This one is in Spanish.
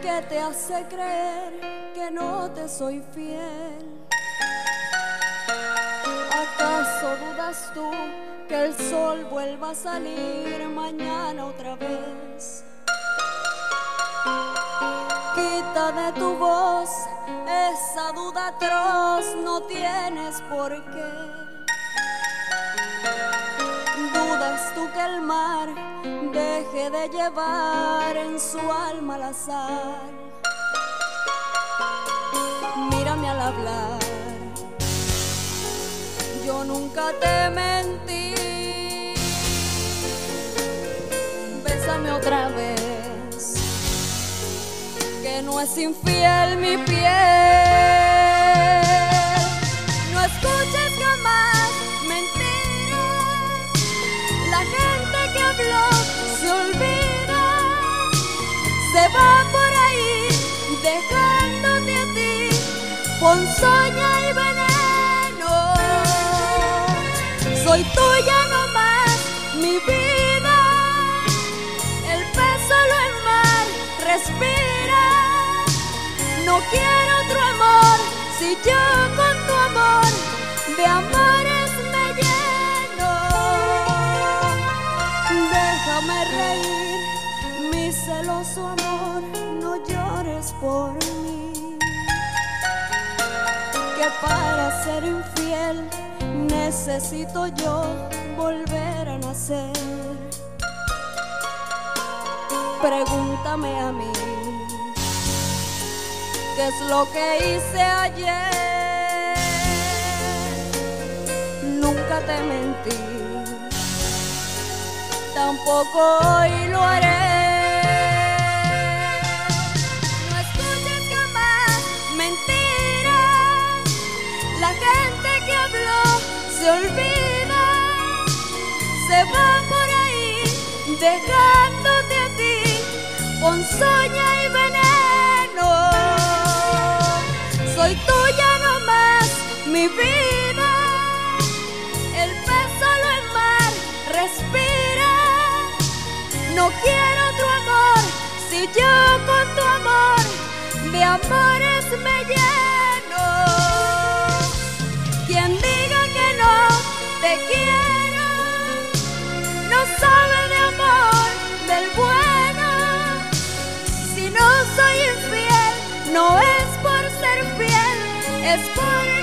¿Qué te hace creer que no te soy fiel? ¿Acaso dudas tú que el sol vuelva a salir mañana otra vez? Quita de tu voz esa duda atroz, no tienes por qué. Dudas tú que el mar deje de llevar en su alma la sal. Mírame al hablar, yo nunca te mentí. Bésame otra vez, que no es infiel mi piel. Ponzoña y veneno. Soy tuya nomás, mi vida, el pez solo el mar respira. No quiero otro amor, si yo con tu amor de amores me lleno. Déjame reír, mi celoso amor, no llores por mí. Que para ser infiel necesito yo volver a nacer. Pregúntame a mí, ¿qué es lo que hice ayer? Nunca te mentí tampoco hoy lo haré. La gente que habló se olvida, se va por ahí dejándote a ti ponzoña y veneno. Soy tuya nomás, mi vida, el pez solo el mar respira. No quiero otro amor, si yo con tu amor de amores me lleno. Soy